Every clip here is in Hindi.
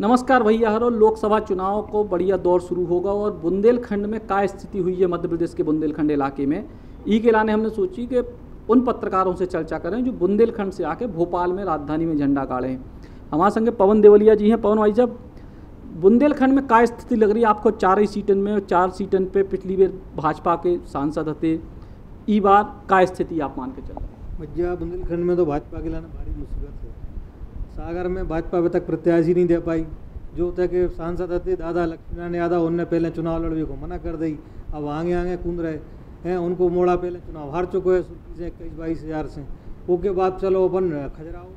नमस्कार भैया हरो, लोकसभा चुनाव को बढ़िया दौर शुरू होगा और बुंदेलखंड में क्या स्थिति हुई है मध्य प्रदेश के बुंदेलखंड इलाके में? ई के लाने हमने सोची कि उन पत्रकारों से चर्चा करें जो बुंदेलखंड से आके भोपाल में राजधानी में झंडा गाड़े हैं। हमारे संगे पवन देवलिया जी हैं। पवन भाई, जब बुंदेलखंड में क्या स्थिति लग रही है? आपको चार ही सीटन में, चार सीटन पे पिछली बार भाजपा के सांसद थे। ई बार क्या स्थिति आप मान के चल? भैया, बुंदेलखंड में तो भाजपा के लाना भारी मुसीबत सागर में भाजपा अभी तक प्रत्याशी नहीं दे पाई। जो थे कि सांसद थे, दादा लक्ष्मीनारायण यादव, उनने पहले चुनाव लड़वे को मना कर दी। अब आगे आगे कूद रहे हैं, उनको मोड़ा पहले चुनाव। हार चुके हैं से इक्कीस, बाईस हज़ार से। उसके बाद चलो अपन, खजराहो।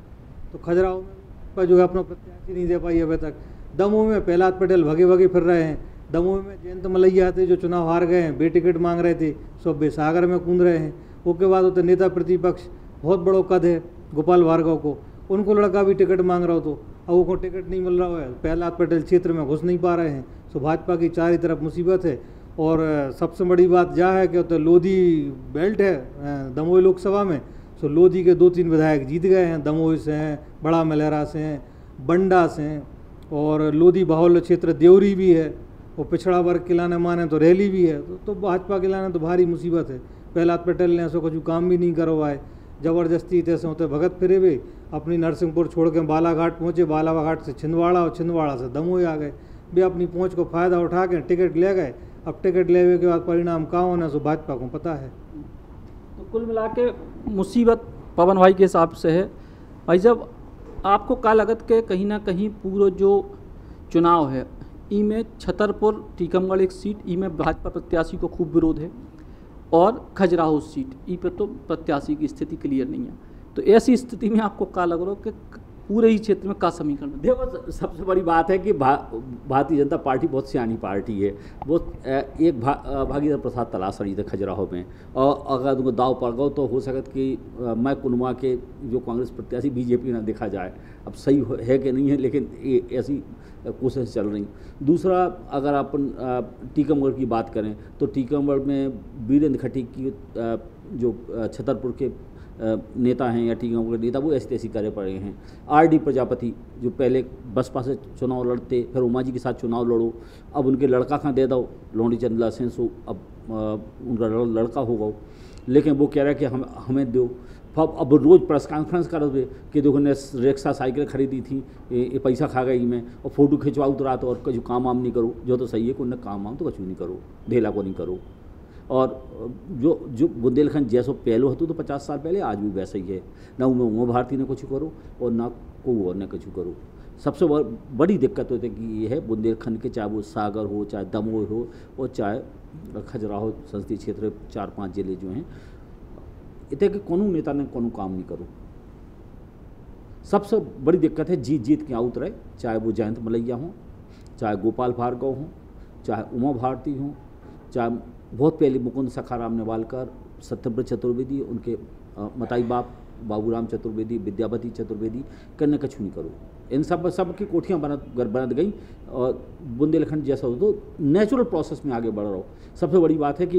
तो खजराहो में पर जो है अपना प्रत्याशी नहीं दे पाई अभी तक। दमोह में प्रहलाद पटेल भगे भगे फिर रहे हैं। दमोह में जयंत मलैया थे जो चुनाव हार गए हैं, बे टिकट मांग रहे थे। सब बेसागर में कूद रहे हैं। उसके बाद होते नेता प्रतिपक्ष, बहुत बड़ो कद है गोपाल भार्गव को। उनको लड़का भी टिकट मांग रहा हो तो। अब उनको टिकट नहीं मिल रहा है। प्रहलाद पटेल क्षेत्र में घुस नहीं पा रहे हैं। तो भाजपा की चार तरफ़ मुसीबत है। और सबसे बड़ी बात यह है कि तो लोधी बेल्ट है दमोह लोकसभा में। सो लोधी के दो तीन विधायक जीत गए हैं। दमोह से हैं बड़ा मलहरा से हैं बंडा से हैं। और लोधी बाहुल्य क्षेत्र देवरी भी है। और पिछड़ा वर्ग के लाने माने तो रैली भी है। तो, तो भाजपा के लाने तो भारी मुसीबत है। प्रहलाद पटेल ने ऐसा कुछ काम भी नहीं करवाए। ज़बरदस्ती तैसे होते भगत फिरे हुए अपनी नरसिंहपुर छोड़ के बालाघाट पहुँचे। बालाघाट से छिंदवाड़ा और छिंदवाड़ा से दमोई आ गए। भी अपनी पहुँच को फ़ायदा उठा के टिकट ले गए। अब टिकट लेने के बाद परिणाम कहाँ होना, सो भाजपा को पता है। तो कुल मिला के मुसीबत पवन भाई के हिसाब से है। भाई जब आपको क्या लगत के कहीं ना कहीं पूरा जो चुनाव है ई में छतरपुर, टीकमगढ़ एक सीट ई में भाजपा प्रत्याशी को खूब विरोध है। और खजुराहो सीट ई पर तो प्रत्याशी की स्थिति क्लियर नहीं है। तो ऐसी स्थिति में आपको क्या लग रहा हो कि पूरे ही क्षेत्र में का समीकरण देखो सबसे बड़ी बात है कि भा, भारतीय जनता पार्टी बहुत सियानी पार्टी है। वो एक भा, भागीरथ प्रसाद तलाश रही थे खजुराहो में। और अगर उनको दाव पड़ गो तो हो सकता कि मैं कुनवा के जो कांग्रेस प्रत्याशी बीजेपी ना देखा जाए। अब सही है कि नहीं है लेकिन ऐसी कोशिश चल रही दूसरा अगर अपन टीकमगढ़ की बात करें तो टीकमगढ़ में वीरेंद्र खटी की जो छतरपुर के नेता हैं या टीकमगढ़ के नेता वो ऐसी तैसी करे पड़े हैं। आर डी प्रजापति जो पहले बसपा से चुनाव लड़ते फिर उमा जी के साथ चुनाव लड़ो अब उनके लड़का खां दे दो? लौंडी चंदला सेन सो अब उनका लड़का होगा लेकिन वो कह रहा है कि हम हमें दो। अब अब रोज़ प्रेस कॉन्फ्रेंस कर दे कि देखो ने रेक्सा साइकिल खरीदी थी ये, पैसा खा गई मैं और फ़ोटो खिंचवाऊँ तो रात और कुछ काम वाम नहीं करो। जो तो सही है कि काम वाम तो कुछ नहीं करो ढेला को नहीं करो। और जो जो बुंदेलखंड जैसो पहलो हतो तो पचास साल पहले, आज भी वैसा ही है। ना उमा भारती ने कुछ करो और ना को और ने कुछ करो। सबसे बड़ी दिक्कत होती है कि ये है बुंदेलखंड के, चाहे वो सागर हो, चाहे दमोह हो, और चाहे खजुराहो संसदीय क्षेत्र चार पाँच ज़िले जो हैं, इतने कि कोनो नेता ने कोनो काम नहीं करो। सबसे बड़ी दिक्कत है जीत जीत के आउत रहे, चाहे वो जयंत मलैया हों, चाहे गोपाल भार्गव हों, चाहे उमा भारती हों, चाहे बहुत पहले मुकुंद सखाराम नेवालकर सत्यव्रत चतुर्वेदी, उनके मताई बाप, बाबूराम चतुर्वेदी, विद्यापति चतुर्वेदी, कन्या कछु नहीं करो। इन सब सब की कोठियाँ बन बन गई और बुंदेलखंड जैसा हो तो नेचुरल प्रोसेस में आगे बढ़ रहा हो। सबसे बड़ी बात है कि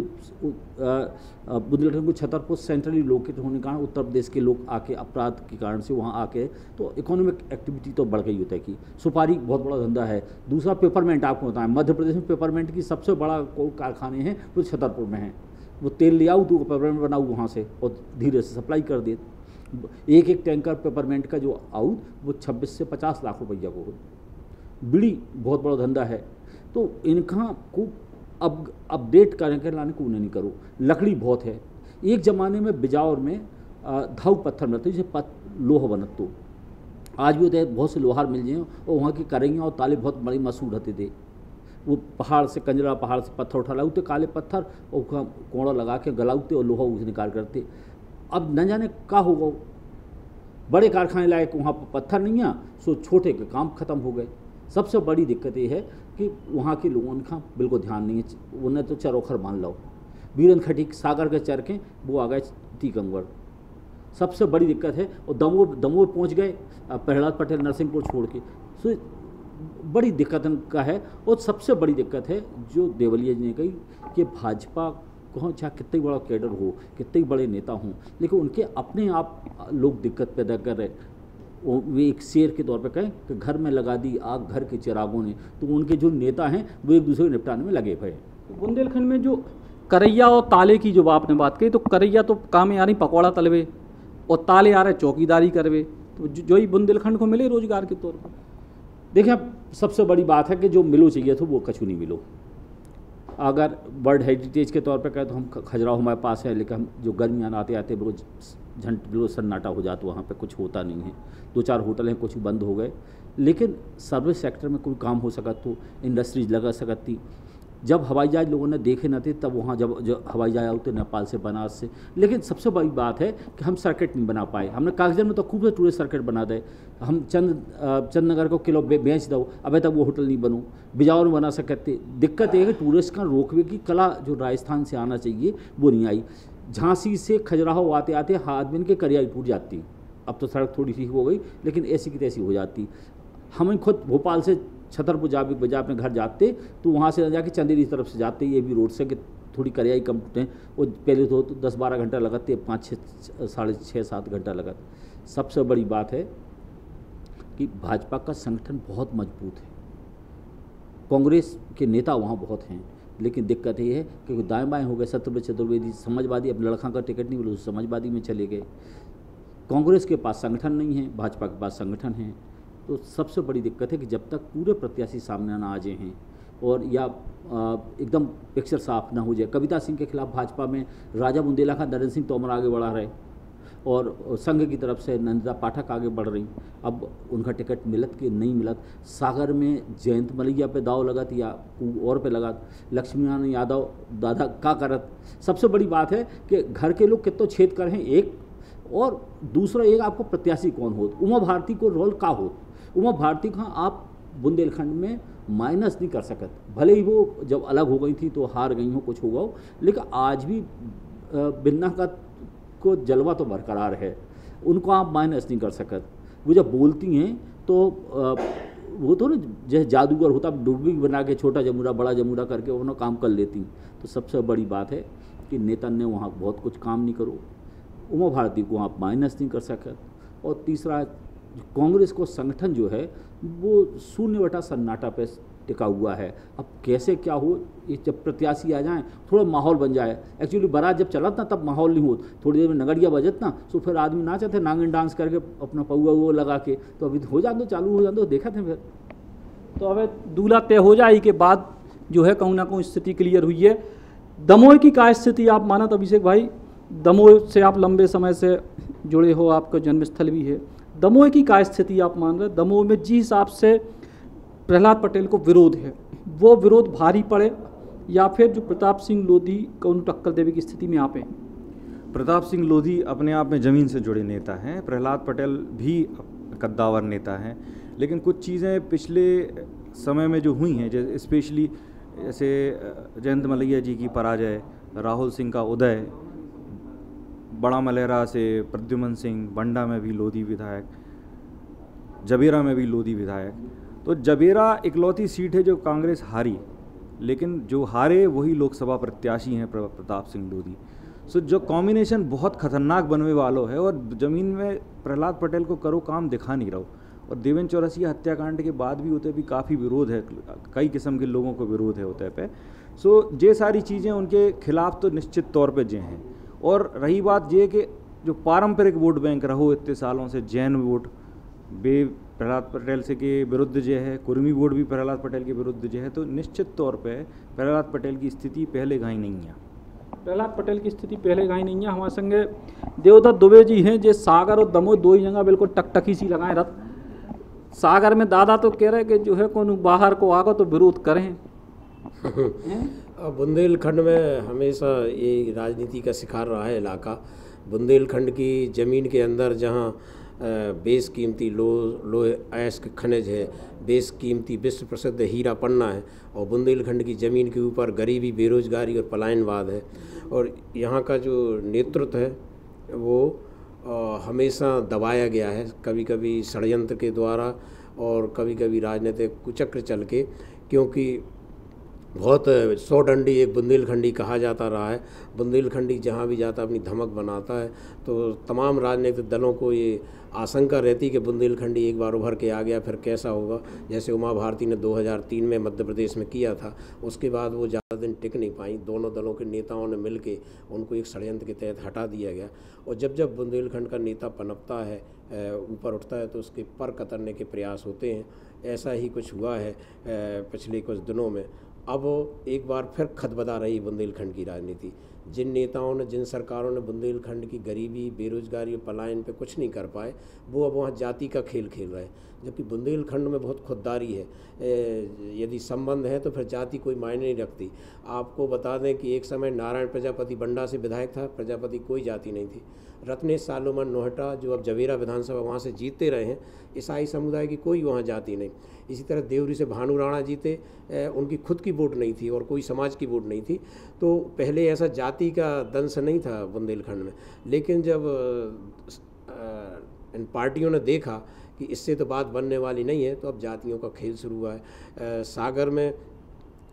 बुंदेलखंड को छतरपुर सेंट्रली लोकेट होने के कारण उत्तर प्रदेश के लोग आके, अपराध के कारण से वहाँ आके तो इकोनॉमिक एक्टिविटी तो बढ़ गई होता है कि सुपारी बहुत बड़ा धंधा है। दूसरा पेपरमेंट आपको बताएँ, मध्य प्रदेश में पेपरमेंट की सबसे बड़ा कारखाने हैं, वो छतरपुर में हैं। वो तेल ले आओ तो पेपरमेंट बनाओ वहाँ से और धीरे से सप्लाई कर दे। एक एक टैंकर पेपरमेंट का जो आउट वो 26 से 50 लाख रुपया को हो बीड़ी बहुत बड़ा धंधा है। तो इनका को अब अपडेट करने के लाने को उन्हें नहीं करो। लकड़ी बहुत है। एक ज़माने में बिजावर में धाव पत्थर मिलते जैसे पत, लोह बनत तो। आज भी होते बहुत से लोहार मिल जाए और वहाँ की करेंगे और ताले बहुत बड़ी मशहूर रहते थे। वो पहाड़ से कंजरा पहाड़ से पत्थर उठा लाते काले पत्थर और कोड़ा लगा के गलाउते और लोहा उसे निकाल करते। अब न जाने का होगा बड़े कारखाने लायक वहाँ पर पत्थर नहीं है, सो छोटे के काम ख़त्म हो गए। सबसे बड़ी दिक्कत ये है कि वहाँ के लोगों का बिल्कुल ध्यान नहीं है। उन्हें तो चरोखर मान लो बीरन खटीक सागर के चरखे वो आ गए टीकमगढ़। सबसे बड़ी दिक्कत है और दमोह दमोह पहुँच गए प्रहलाद पटेल नरसिंहपुर छोड़ के। सो बड़ी दिक्कत का है, और सबसे बड़ी दिक्कत है जो देवलिया जी ने कही कि भाजपा कौन चाहे कितने बड़ा कैडर हो कितने बड़े नेता हों। लेकिन उनके अपने आप लोग दिक्कत पैदा कर रहे वो वे एक शेर के तौर पे कहें कि घर में लगा दी आग घर के चिरागों ने। तो उनके जो नेता हैं वो एक दूसरे को निपटाने में लगे हुए तो बुंदेलखंड में जो करैया और ताले की जो आपने बात कही तो करैया तो काम आ रही पकौड़ा तलवे और ताले आ रहे चौकीदारी करवे। तो जो ही बुंदेलखंड को मिले रोज़गार के तौर पर देखिए सबसे बड़ी बात है कि जो मिलो चाहिए था वो कछु नहीं मिलो। अगर वर्ल्ड हेरिटेज के तौर पे कहें तो हम खजुराहो हमारे पास है, लेकिन हम जो गर्मियाँ आते आते बिल्कुल झंट बिल्कुल सन्नाटा हो जाता वहाँ पे कुछ होता नहीं है। दो चार होटल हैं, कुछ बंद हो गए। लेकिन सर्विस सेक्टर में कोई काम हो सका तो इंडस्ट्रीज़ लगा सकती जब हवाई जहाज़ लोगों ने देखे न थे, तब वहाँ जब जो हवाई जहाज़ आते नेपाल से, बनारस से। लेकिन सबसे बड़ी बात है कि हम सर्किट नहीं बना पाए। हमने कागजन में तो खूब से टूरिस्ट सर्किट बना दे। हम चंद चंदनगर को किलो बे- बेच दो। अबे तक वो होटल नहीं बनो। बिजावर में बना सकते दिक्कत ये है कि टूरिस्ट का रोकवे की कला जो राजस्थान से आना चाहिए, वो नहीं आई। झांसी से खजुराहो आते आते हाथबिन के करियाई टूट जाती। अब तो सड़क थोड़ी सी हो गई, लेकिन ऐसी की तैसी हो जाती। हमें खुद भोपाल से छतरपुर जा भी बजा अपने घर जाते तो वहाँ से जाके चंदेरी तरफ़ से जाते ये भी रोड से कि थोड़ी करियाई कम है वो पहले तो, दस बारह घंटा लगाते पाँच छः साढ़े छः सात घंटा लगाते। सबसे बड़ी बात है कि भाजपा का संगठन बहुत मज़बूत है। कांग्रेस के नेता वहाँ बहुत हैं लेकिन दिक्कत ये है कि दाएँ बाएँ हो गए सत्यव्रत चतुर्वेदी समाजवादी अब लड़का का टिकट नहीं मिले समाजवादी में चले गए। कांग्रेस के पास संगठन नहीं है भाजपा के पास संगठन है। तो सबसे बड़ी दिक्कत है कि जब तक पूरे प्रत्याशी सामने ना आ जाए हैं और या एकदम पिक्चर साफ़ ना हो जाए। कविता सिंह के खिलाफ भाजपा में राजा बुंदेला का नरेंद्र सिंह तोमर आगे बढ़ा रहे और संघ की तरफ़ से नंदिता पाठक आगे बढ़ रही। अब उनका टिकट मिलत कि नहीं मिलत? सागर में जयंत मलिया पे दाव लगत या और पे लगत? लक्ष्मीनारायण यादव, दादा का करत? सबसे बड़ी बात है कि घर के लोग कितो छेद कर हैं? एक और दूसरा, एक आपको प्रत्याशी कौन हो? उमा भारती को रोल का हो? उमा भारती का आप बुंदेलखंड में माइनस नहीं कर सकत। भले ही वो जब अलग हो गई थी तो हार गई हो कुछ होगा हो, लेकिन आज भी बिन्ना का को जलवा तो बरकरार है। उनको आप माइनस नहीं कर सकत। वो जब बोलती हैं तो अ, वो तो ना जैसे जादूगर होता डुबी बना के छोटा जमूरा बड़ा जमूरा करके वो ना काम कर लेती तो सबसे बड़ी बात है कि नेता ने वहाँ बहुत कुछ काम नहीं करो। उमा भारती को आप माइनस नहीं कर सकत। और तीसरा कांग्रेस को संगठन जो है, वो शून्य बटा सन्नाटा पे टिका हुआ है। अब कैसे क्या हो? ये जब प्रत्याशी आ जाएँ, थोड़ा माहौल बन जाए। एक्चुअली बारात जब चलत ना तब माहौल नहीं हो। थोड़ी देर में नगड़िया बजत ना तो फिर आदमी नाचते नांगन डांस करके अपना पौआ वो लगा के। तो अभी हो जाते चालू हो जाते देखा थे फिर। तो अब दूल्हा तय हो जाए के बाद जो है कहूँ ना कहूँ स्थिति क्लियर हुई है। दमोह की क्या स्थिति आप माना तो अभिषेक भाई? दमोह से आप लंबे समय से जुड़े हो, आपका जन्मस्थल भी है। दमोह की क्या स्थिति आप मान रहे दमोह में जिस हिसाब से प्रहलाद पटेल को विरोध है, वो विरोध भारी पड़े, या फिर जो प्रताप सिंह लोधी को टक्कर देवे की स्थिति में आप हैं? प्रताप सिंह लोधी अपने आप में ज़मीन से जुड़े नेता हैं, प्रहलाद पटेल भी कद्दावर नेता हैं, लेकिन कुछ चीज़ें पिछले समय में जो हुई हैं, जैसे स्पेशली जैसे जयंत मलैया जी की पराजय, राहुल सिंह का उदय बड़ा मलेरा से प्रद्युमन सिंह, बंडा में भी लोधी विधायक, जबेरा में भी लोधी विधायक। तो जबेरा इकलौती सीट है जो कांग्रेस हारी, लेकिन जो हारे वही लोकसभा प्रत्याशी हैं प्रताप सिंह लोधी। सो जो कॉम्बिनेशन बहुत खतरनाक बनने वालों है और ज़मीन में प्रहलाद पटेल को करो काम दिखा नहीं रहो और देवेंद्र चौरसिया हत्याकांड के बाद भी होते भी काफ़ी विरोध है, कई किस्म के लोगों को विरोध है होते पे। सो ये सारी चीज़ें उनके खिलाफ तो निश्चित तौर पर जे हैं। और रही बात ये कि जो पारंपरिक वोट बैंक रहो इतने सालों से जैन वोट बे प्रहलाद पटेल से के विरुद्ध जो है कुर्मी वोट भी प्रहलाद पटेल के विरुद्ध जो है तो निश्चित तौर पे प्रहलाद पटेल की स्थिति पहले घाई नहीं है। प्रहलाद पटेल की स्थिति पहले कहीं नहीं है। हमारे संगे देवदत्त दुबे जी हैं जो सागर और दमोह दो ही जगह बिल्कुल टकटकी सी लगाए रथ। सागर में दादा तो कह रहे कि जो है कौन बाहर को आगो तो विरोध करें। बुंदेलखंड में हमेशा ये राजनीति का शिकार रहा है इलाका। बुंदेलखंड की ज़मीन के अंदर जहाँ अ, बेस कीमती लो लो अयस्क खनिज है बेस कीमती विश्व प्रसिद्ध हीरा पन्ना है और बुंदेलखंड की ज़मीन के ऊपर गरीबी बेरोजगारी और पलायनवाद है। और यहाँ का जो नेतृत्व है वो हमेशा दबाया गया है। कभी कभी षडयंत्र के द्वारा और कभी कभी राजनीतिक कुचक्र चल के क्योंकि बहुत सौ डंडी एक बुंदेलखंडी कहा जाता रहा है। बुंदेलखंडी जहाँ भी जाता अपनी धमक बनाता है। तो तमाम राजनीतिक दलों को ये आशंका रहती कि बुंदेलखंडी एक बार उभर के आ गया, फिर कैसा होगा? जैसे उमा भारती ने 2003 में मध्य प्रदेश में किया था, उसके बाद वो ज़्यादा दिन टिक नहीं पाई। दोनों दलों के नेताओं ने मिल के उनको एक षडयंत्र के तहत हटा दिया गया। और जब जब बुंदेलखंड का नेता पनपता है ऊपर उठता है तो उसके पर कतरने के प्रयास होते हैं। ऐसा ही कुछ हुआ है पिछले कुछ दिनों में। अब एक बार फिर खतबदा रही बुंदेलखंड की राजनीति। जिन नेताओं ने, जिन सरकारों ने बुंदेलखंड की गरीबी, बेरोजगारी और पलायन पे कुछ नहीं कर पाए, वो अब वहाँ जाति का खेल खेल रहे हैं। जबकि बुंदेलखंड में बहुत खुददारी है। यदि संबंध है तो फिर जाति कोई मायने नहीं रखती। आपको बता दें कि एक समय नारायण प्रजापति बंडा से विधायक था, प्रजापति कोई जाति नहीं थी। रत्नेश सालोमन नोहटा जो अब जवेरा विधानसभा वहाँ से जीतते रहे हैं, ईसाई समुदाय की कोई वहाँ जाति नहीं। इसी तरह देवरी से भानु राणा जीते उनकी खुद की वोट नहीं थी और कोई समाज की वोट नहीं थी। तो पहले ऐसा जाति का दंश नहीं था बुंदेलखंड में, लेकिन जब इन पार्टियों ने देखा कि इससे तो बात बनने वाली नहीं है तो अब जातियों का खेल शुरू हुआ है। सागर में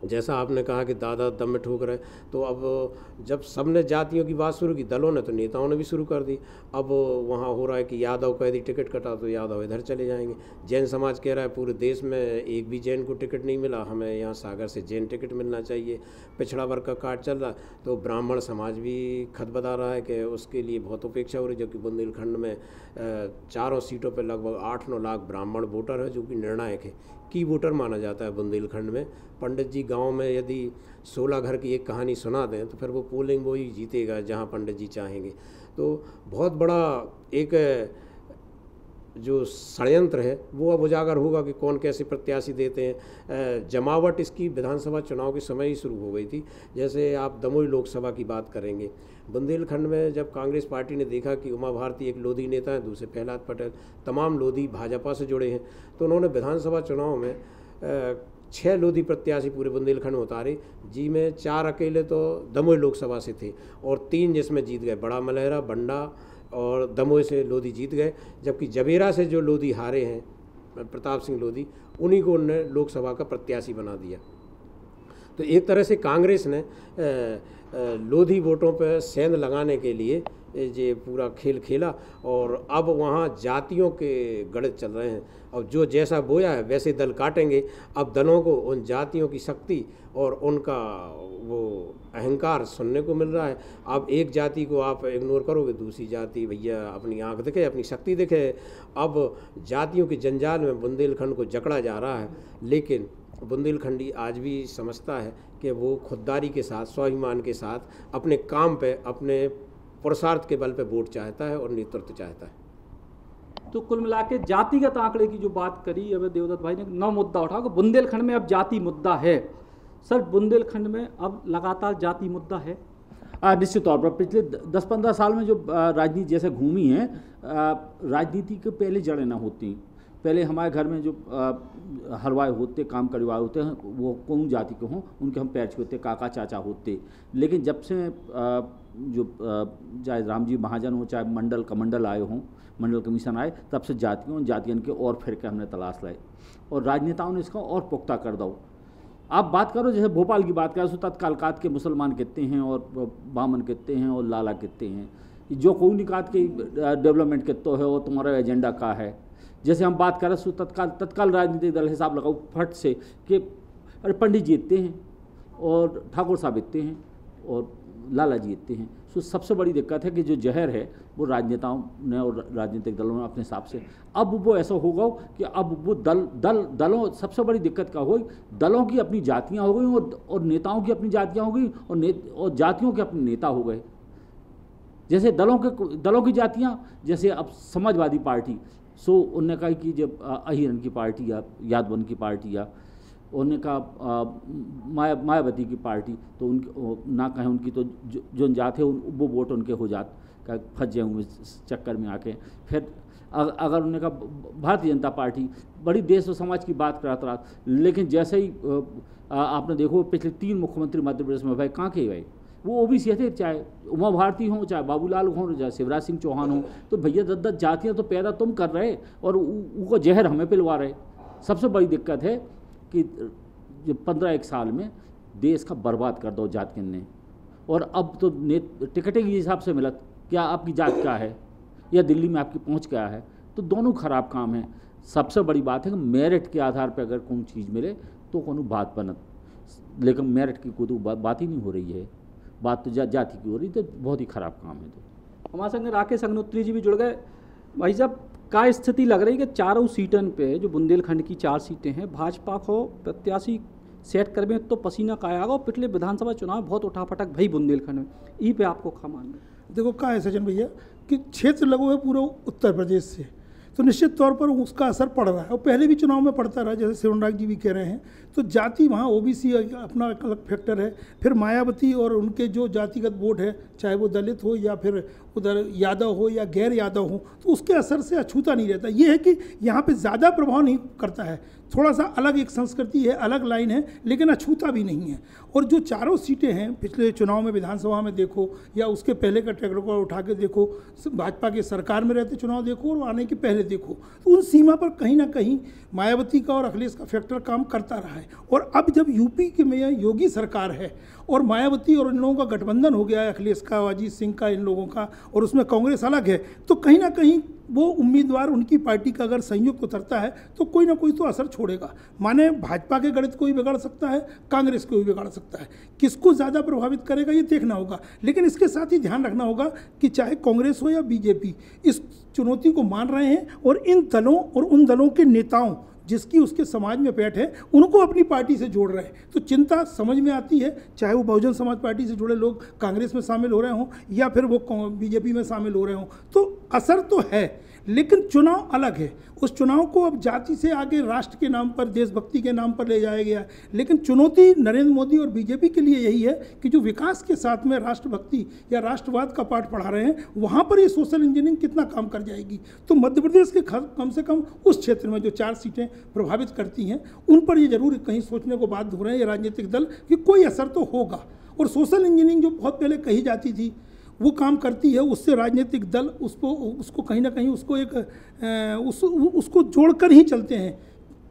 जैसा आपने कहा कि दादा दम में ठोक रहे तो अब जब सबने जातियों की बात शुरू की, दलों ने तो नेताओं ने भी शुरू कर दी। अब वहाँ हो रहा है कि यादव कह दी टिकट कटा तो यादव इधर चले जाएँगे। जैन समाज कह रहा है, पूरे देश में एक भी जैन को टिकट नहीं मिला, हमें यहाँ सागर से जैन टिकट मिलना चाहिए। पिछड़ा वर्ग का कार्ड चल रहा तो ब्राह्मण समाज भी खत बता रहा है कि उसके लिए बहुत उपेक्षा हो रही जबकि बुंदेलखंड में चारों सीटों पर लगभग आठ नौ लाख ब्राह्मण वोटर है, जो कि निर्णायक है। की वोटर माना जाता है बुंदेलखंड में। पंडित जी गाँव में यदि सोलह घर की एक कहानी सुना दें तो फिर वो पोलिंग वो ही जीतेगा जहाँ पंडित जी चाहेंगे। तो बहुत बड़ा एक, जो षडयंत्र है, वो अब उजागर होगा कि कौन कैसे प्रत्याशी देते हैं। जमावट इसकी विधानसभा चुनाव के समय ही शुरू हो गई थी। जैसे आप दमोई लोकसभा की बात करेंगे बुंदेलखंड में जब कांग्रेस पार्टी ने देखा कि उमा भारती एक लोधी नेता है, दूसरे प्रहलाद पटेल, तमाम लोधी भाजपा से जुड़े हैं तो उन्होंने विधानसभा चुनाव में छः लोधी प्रत्याशी पूरे बुंदेलखंड में उतारे। जी में चार अकेले तो दमोह लोकसभा से थे और तीन जिसमें जीत गए, बड़ा मलहरा, बंडा और दमोई से लोधी जीत गए, जबकि जबेरा से जो लोधी हारे हैं, प्रताप सिंह लोधी, उन्हीं को उन्होंने लोकसभा का प्रत्याशी बना दिया। तो एक तरह से कांग्रेस ने लोधी वोटों पर सेंध लगाने के लिए ये पूरा खेल खेला और अब वहाँ जातियों के गणित चल रहे हैं। और जो जैसा बोया है, वैसे दल काटेंगे। अब दलों को, उन जातियों की शक्ति और उनका वो अहंकार सुनने को मिल रहा है। अब एक जाति को आप इग्नोर करोगे, दूसरी जाति भैया अपनी आँख दिखे, अपनी शक्ति दिखे। अब जातियों के जंजाल में बुंदेलखंड को जकड़ा जा रहा है। लेकिन बुंदेलखंडी आज भी समझता है कि वो खुददारी के साथ स्वाभिमान के साथ अपने काम पे अपने पुरुषार्थ के बल पे वोट चाहता है और नेतृत्व चाहता है। तो कुल मिला के जातिगत आंकड़े की जो बात करी अब देवदत्त भाई ने नौ मुद्दा उठा कि बुंदेलखंड में अब जाति मुद्दा है। सर बुंदेलखंड में अब लगातार जाति मुद्दा है। निश्चित तौर पर पिछले दस पंद्रह साल में जो राजनीति जैसे घूमी है राजनीति के पहले जड़ें ना होती। पहले हमारे घर में जो हलवाई होते, काम करवाए होते हैं, वो कौन जाति के हों, उनके हम पैर होते काका, चाचा होते। लेकिन जब से जो चाहे राम जी महाजन हो, चाहे मंडल, कमंडल आए हों, मंडल कमीशन आए, तब से जातियों, जातियन के और फिर के हमने तलाश लाए। और राजनेताओं ने इसका और पुख्ता कर दो। आप बात करो, जैसे भोपाल की बात करो तो तत्कालकात के मुसलमान कितने हैं, और बामन कितने हैं, और लाला कितने हैं? जो कोई निकात की डेवलपमेंट कितो है, और तुम्हारा एजेंडा का है? जैसे हम बात करें सो तत्काल तत्काल राजनीतिक दल हिसाब लगाओ फट से कि अरे पंडित जी इतने हैं और ठाकुर साहब इतने हैं और लाला जी इतने हैं। सो सबसे बड़ी दिक्कत है कि जो जहर है वो राजनेताओं ने और राजनीतिक दलों ने अपने हिसाब से। अब वो ऐसा होगा कि अब वो दल दल दलों सबसे बड़ी दिक्कत क्या हो दलों की अपनी जातियाँ हो गई और, और नेताओं की अपनी जातियाँ हो गई और ने और जातियों के अपने नेता हो गए। जैसे दलों के दलों की जातियाँ जैसे अब समाजवादी पार्टी सो उनने कहा कि जब अहिरन की पार्टी या यादवन की पार्टी या उन्होंने कहा माया मायावती की पार्टी तो उन ना कहें उनकी तो जो, जो जाते उन, वो वोट उनके हो जात का फंस जाए उनमें चक्कर में आके। फिर अगर उन्होंने कहा भारतीय जनता पार्टी बड़ी देश और समाज की बात कराता रहा लेकिन जैसे ही आपने देखो पिछले तीन मुख्यमंत्री मध्य प्रदेश में भाई कहाँ के भाई वो ओबीसी थे चाहे उमा भारती हों, चाहे बाबूलाल हों चाहे शिवराज सिंह चौहान हों तो भैया दस दस जातियाँ तो पैदा तुम कर रहे और उनको जहर हमें पिलवा रहे सबसे बड़ी दिक्कत है कि पंद्रह एक साल में देश का बर्बाद कर दो जात ने। और अब तो ने टिकटें के हिसाब से मिलत क्या आपकी जात क्या है? या दिल्ली में आपकी पहुँच क्या है? तो दोनों खराब काम है। सबसे बड़ी बात है कि मेरिट के आधार पर अगर कोई चीज़ मिले तो कोनो बात बनत। लेकिन मेरिट की कोई तो बात ही नहीं हो रही है। बात तो जा, जाति की हो रही तो बहुत ही खराब काम है तो। हमारे संग राकेश अग्नोत्री जी भी जुड़ गए। भाई साहब का स्थिति लग रही है कि चारों सीटन पे जो बुंदेलखंड की चार सीटें हैं भाजपा को प्रत्याशी सेट करवे तो पसीना का आएगा और पिछले विधानसभा चुनाव बहुत उठापटक भई बुंदेलखंड में। ई पे आपको खा मान देखो क्या है सचिन भैया कि क्षेत्र लगो है पूरा उत्तर प्रदेश से। तो निश्चित तौर पर उसका असर पड़ रहा है। और पहले भी चुनाव में पड़ता रहा, जैसे शिवराज जी भी कह रहे हैं। तो जाति वहाँ ओबीसी अपना अलग फैक्टर है। फिर मायावती और उनके जो जातिगत वोट है, चाहे वो दलित हो या फिर उधर यादव हो या गैर यादव हो तो उसके असर से अछूता नहीं रहता। ये है कि यहाँ पर ज़्यादा प्रभाव नहीं करता है। थोड़ा सा अलग एक संस्कृति है, अलग लाइन है, लेकिन अछूता भी नहीं है। और जो चारों सीटें हैं, पिछले चुनाव में विधानसभा में देखो, या उसके पहले का ट्रैक रिकॉर्ड उठा के देखो भाजपा के सरकार में रहते चुनाव देखो और आने के पहले देखो तो उन सीमा पर कहीं ना कहीं मायावती का और अखिलेश का फैक्टर काम करता रहा है। और अब जब यूपी के में योगी सरकार है, और मायावती और इन लोगों का गठबंधन हो गया है, अखिलेश का, अजीत सिंह का, इन लोगों का, और उसमें कांग्रेस अलग है तो कहीं ना कहीं वो उम्मीदवार उनकी पार्टी का अगर संयुक्त उतरता है तो कोई ना कोई तो असर छोड़ेगा। माने भाजपा के गणित को भी बिगाड़ सकता है, कांग्रेस को भी बिगाड़ सकता है। किसको ज़्यादा प्रभावित करेगा, ये देखना होगा। लेकिन इसके साथ ही ध्यान रखना होगा कि चाहे कांग्रेस हो या बीजेपी, इस चुनौती को मान रहे हैं और इन दलों और उन दलों के नेताओं जिसकी उसके समाज में पैठ है, उनको अपनी पार्टी से जोड़ रहे हैं। तो चिंता समझ में आती है, चाहे वो बहुजन समाज पार्टी से जुड़े लोग कांग्रेस में शामिल हो रहे हों या फिर वो बीजेपी में शामिल हो रहे हों। तो असर तो है लेकिन चुनाव अलग है। उस चुनाव को अब जाति से आगे राष्ट्र के नाम पर, देशभक्ति के नाम पर ले जाया गया लेकिन चुनौती नरेंद्र मोदी और बीजेपी के लिए यही है कि जो विकास के साथ में राष्ट्रभक्ति या राष्ट्रवाद का पाठ पढ़ा रहे हैं, वहाँ पर ये सोशल इंजीनियरिंग कितना काम कर जाएगी? तो मध्य प्रदेश के कम से कम उस क्षेत्र में जो चार सीटें प्रभावित करती हैं, उन पर ये ज़रूर कहीं सोचने को बात हो रहे हैं ये राजनीतिक दल कि कोई असर तो होगा। और सोशल इंजीनियरिंग जो बहुत पहले कही जाती थी वो काम करती है, उससे राजनीतिक दल उसको उसको कहीं ना कहीं उसको एक उस, उसको जोड़कर ही चलते हैं।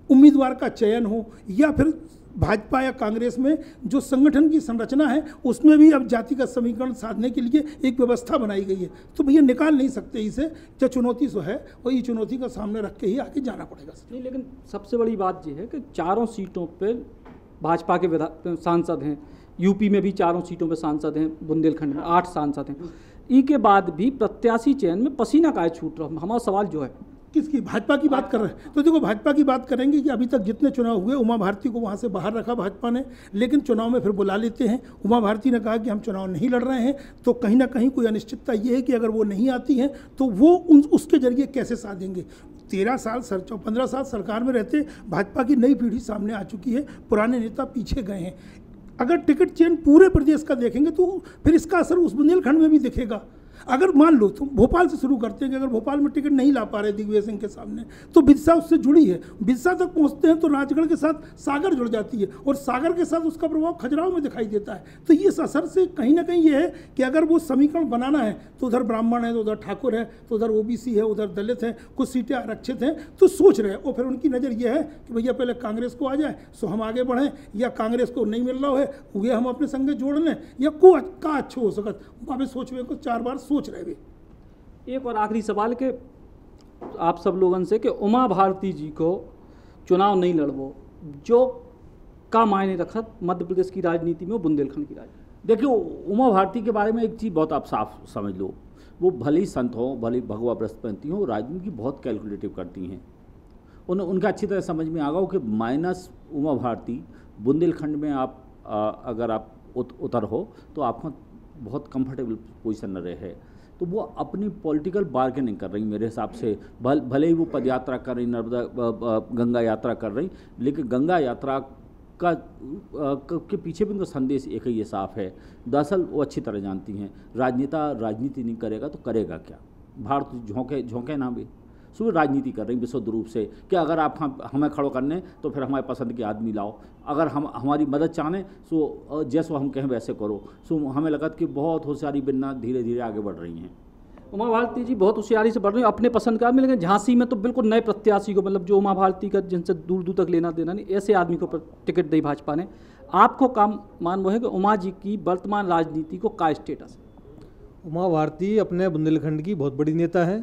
उम्मीदवार का चयन हो या फिर भाजपा या कांग्रेस में जो संगठन की संरचना है, उसमें भी अब जाति का समीकरण साधने के लिए एक व्यवस्था बनाई गई है। तो भैया, निकाल नहीं सकते इसे जो चुनौती सो है वो ये चुनौती का सामने रख के ही आगे जाना पड़ेगा। नहीं, लेकिन सबसे बड़ी बात यह है कि चारों सीटों पर भाजपा के सांसद हैं। यूपी में भी चारों सीटों पर सांसद हैं, बुंदेलखंड में आठ सांसद हैं। ई के बाद भी प्रत्याशी चयन में पसीना काय छूट रहा हमारा सवाल जो है, किसकी? भाजपा की बात कर रहे हैं। तो देखो, भाजपा की बात करेंगे कि अभी तक जितने चुनाव हुए, उमा भारती को वहाँ से बाहर रखा भाजपा ने, लेकिन चुनाव में फिर बुला लेते हैं। उमा भारती ने कहा कि हम चुनाव नहीं लड़ रहे हैं। तो कहीं ना कहीं कोई अनिश्चितता ये है कि अगर वो नहीं आती हैं तो वो उन, उसके ज़रिए कैसे साधेंगे? तेरह साल सर पंद्रह साल सरकार में रहते, भाजपा की नई पीढ़ी सामने आ चुकी है। पुराने नेता पीछे गए हैं। अगर टिकट चेन पूरे प्रदेश का देखेंगे तो फिर इसका असर उस बुंदेलखंड में भी दिखेगा। अगर मान लो तो भोपाल से शुरू करते हैं कि अगर भोपाल में टिकट नहीं ला पा रहे दिग्विजय सिंह के सामने तो बिरसा उससे जुड़ी है। बिरसा तक पहुँचते हैं तो राजगढ़ के साथ सागर जुड़ जाती है और सागर के साथ उसका प्रभाव खजुराहो में दिखाई देता है। तो ये असर से कहीं ना कहीं ये है कि अगर वो समीकरण बनाना है तो उधर ब्राह्मण है तो उधर ठाकुर है तो उधर ओबीसी है, उधर दलित है, कुछ सीटें आरक्षित हैं तो सोच रहे हैं। और फिर उनकी नज़र ये है कि भैया पहले कांग्रेस को आ जाए, सो हम आगे बढ़ें, या कांग्रेस को नहीं मिल रहा है ये हम अपने संगे जोड़ लें, या को, का अच्छा हो सकत। वहाँ सोच रहे को चार बार सोच रहे एक और आखिरी सवाल के आप सब लोगों से कि उमा भारती जी को चुनाव नहीं लड़वो जो का मायने रखत मध्य प्रदेश की राजनीति में बुंदेलखंड की राजनीति देखिए उमा भारती के बारे में एक चीज़ बहुत आप साफ़ समझ लो। वो भले ही संत हो भले भगवा बृहस्पति हो राजनीति बहुत कैलकुलेटिव करती हैं। उन उनका अच्छी तरह समझ में आ गया कि माइनस उमा भारती बुंदेलखंड में आप आ, अगर आप उत, उतर हो तो आपका बहुत कंफर्टेबल पोजिशन न रहे। तो वो अपनी पॉलिटिकल बार्गेनिंग कर रही मेरे हिसाब से। भल, भले ही वो पद यात्रा कर रही नर्मदा गंगा यात्रा कर रही लेकिन गंगा यात्रा का, के पीछे भी उनका संदेश एक ही ये साफ़ है। दरअसल वो अच्छी तरह जानती हैं। राजनेता राजनीति नहीं करेगा तो करेगा क्या? भारत झोंके झोंके ना भी। सो राजनीति कर रही विशुद्ध रूप से कि अगर आप हम हमें खड़ो करने तो फिर हमारे पसंद के आदमी लाओ। अगर हम हमारी मदद चाहें सो जैसो हम कहें वैसे करो। सो हमें लगा कि बहुत होशियारी बिन्ना धीरे धीरे आगे बढ़ रही हैं। उमा भारती जी बहुत होशियारी से बढ़ रही है अपने पसंद का आदमी लेकिन झांसी में तो बिल्कुल नए प्रत्याशी को मतलब जो उमा भारती का जिनसे दूर दूर तक लेना देना नहीं ऐसे आदमी को टिकट दी भाजपा ने। आपको काम मान वो है कि उमा जी की वर्तमान राजनीति को का स्टेटस उमा भारती अपने बुंदेलखंड की बहुत बड़ी नेता है।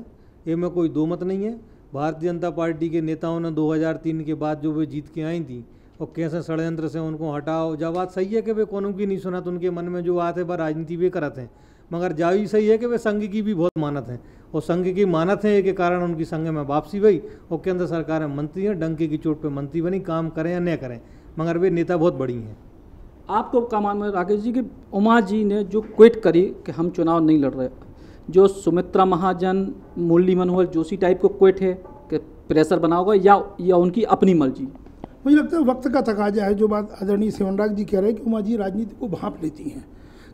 ये में कोई दो मत नहीं है। भारतीय जनता पार्टी के नेताओं ने 2003 के बाद जो वे जीत के आई थी और कैसे षडयंत्र से उनको हटाओ? जब बात सही है कि वे कौन की नहीं सुना तो उनके मन में जो बात है, वह राजनीति भी करते हैं। मगर जावी सही है कि वे संघ की भी बहुत मानत हैं। और संघ की मानत है के कारण उनकी संघ में वापसी हुई और केंद्र सरकार में मंत्री हैं, डंके की चोट पर मंत्री बनी, काम करें या न करें। मगर वे नेता बहुत बड़ी हैं। आपको क्या मान में राकेश जी कि उमा जी ने जो क्विट करी कि हम चुनाव नहीं लड़ रहे। जो सुमित्रा महाजन, मुरली मनोहर जोशी टाइप को क्विट है कि प्रेशर बना होगा या या उनकी अपनी मर्ज़ी? मुझे लगता है वक्त का तकाजा है, जो बात आदरणीय सेवनराग जी कह रहे हैं कि उमा जी राजनीति को भाप लेती हैं।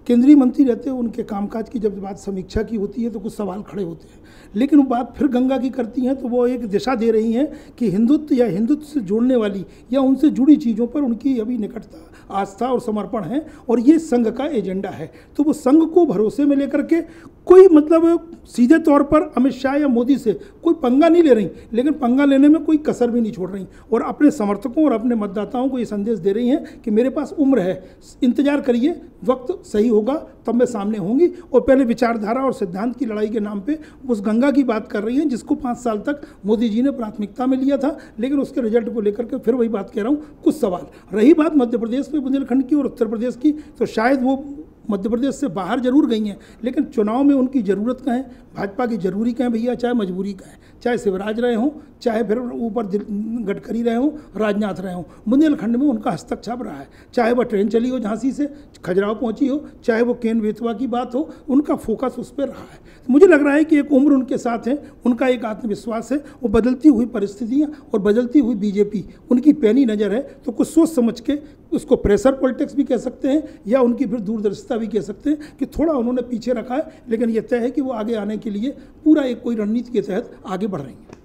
केंद्रीय मंत्री रहते हैं, उनके कामकाज की जब बात समीक्षा की होती है तो कुछ सवाल खड़े होते हैं। लेकिन वो बात फिर गंगा की करती हैं तो वो एक दिशा दे रही हैं कि हिंदुत्व या हिंदुत्व से जोड़ने वाली या उनसे जुड़ी चीज़ों पर उनकी अभी निकटता, आस्था और समर्पण है, और ये संघ का एजेंडा है। तो वो संघ को भरोसे में लेकर के कोई मतलब सीधे तौर पर अमित शाह या मोदी से कोई पंगा नहीं ले रही, लेकिन पंगा लेने में कोई कसर भी नहीं छोड़ रही। और अपने समर्थकों और अपने मतदाताओं को ये संदेश दे रही हैं कि मेरे पास उम्र है, इंतज़ार करिए, वक्त सही होगा, तब मैं सामने होंगी। और पहले विचारधारा और सिद्धांत की लड़ाई के नाम पे उस गंगा की बात कर रही हैं, जिसको पाँच साल तक मोदी जी ने प्राथमिकता में लिया था। लेकिन उसके रिज़ल्ट को लेकर के फिर वही बात कह रहा हूँ, कुछ सवाल। रही बात मध्य प्रदेश में बुंदेलखंड की और उत्तर प्रदेश की तो शायद वो मध्य प्रदेश से बाहर ज़रूर गई हैं। लेकिन चुनाव में उनकी ज़रूरत का है? भाजपा की ज़रूरी का है भैया? चाहे मजबूरी का है। चाहे शिवराज रहे हों, चाहे फिर ऊपर गडकरी रहे हों, राजनाथ रहे हों, बुंदेलखंड में उनका हस्तक्षेप रहा है। चाहे वह ट्रेन चली हो झांसी से, खजुराहो पहुँची हो, चाहे वो केन बेतवा की बात हो, उनका फोकस उस पर रहा है। तो मुझे लग रहा है कि एक उम्र उनके साथ है, उनका एक आत्मविश्वास है, वो बदलती हुई परिस्थितियाँ और बदलती हुई बीजेपी, उनकी पैनी नज़र है तो कुछ सोच समझ के उसको प्रेशर पॉलिटिक्स भी कह सकते हैं, या उनकी फिर दूरदर्शिता भी कह सकते हैं कि थोड़ा उन्होंने पीछे रखा है, लेकिन यह तय है कि वो आगे आने के लिए पूरा एक कोई रणनीति के तहत आगे बढ़ रही हैं।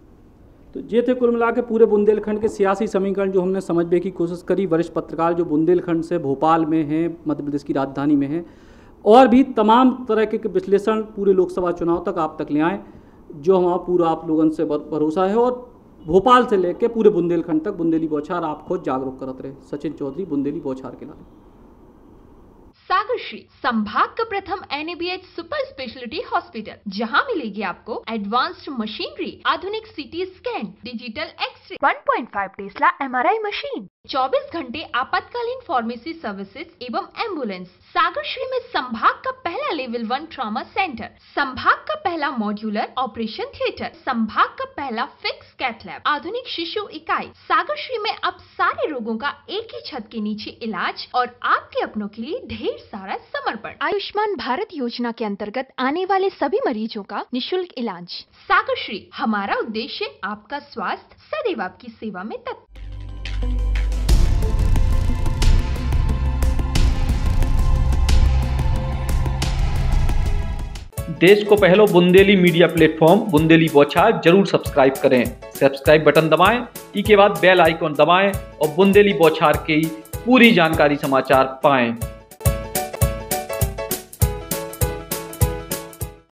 तो ये थे कुल मिला के पूरे बुंदेलखंड के सियासी समीकरण जो हमने समझने की कोशिश करी, वरिष्ठ पत्रकार जो बुंदेलखंड से भोपाल में हैं, मध्य प्रदेश की राजधानी में हैं, और भी तमाम तरह के विश्लेषण पूरे लोकसभा चुनाव तक आप तक ले आए, जो हमारा पूरा आप लोगों से भरोसा है और भोपाल से लेकर पूरे बुंदेलखंड तक बुंदेली बौछार आपको जागरूक करते रहे। सचिन चौधरी, बुंदेली बौछार के नाम सागरश्री संभाग का प्रथम एनएबीएच सुपर स्पेशलिटी हॉस्पिटल जहाँ मिलेगी आपको एडवांस्ड मशीनरी आधुनिक CT scan digital x ray 1.5 tesla MRI machine 24 घंटे आपातकालीन फार्मेसी सर्विसेज़ एवं एंबुलेंस सागरश्री में संभाग का पहला लेवल वन ट्रामा सेंटर संभाग का पहला मॉड्यूलर ऑपरेशन थिएटर संभाग का पहला फिक्स कैथलैब आधुनिक शिशु इकाई। सागर श्री में अब सारे रोगों का एक ही छत के नीचे इलाज और आपके अपनों के लिए ढेर सारा समर्पण। आयुष्मान भारत योजना के अंतर्गत आने वाले सभी मरीजों का निशुल्क इलाज। सागर श्री हमारा उद्देश्य आपका स्वास्थ्य सदैव आपकी सेवा में तत्पर। देश को पहलो बुंदेली मीडिया प्लेटफॉर्म, बुंदेली बौछार, ज़रूर सब्सक्राइब करें। सब्सक्राइब बटन दबाएँ इसके बाद बेल आइकॉन दबाएँ और बुंदेली बोछार की पूरी जानकारी समाचार पाएँ।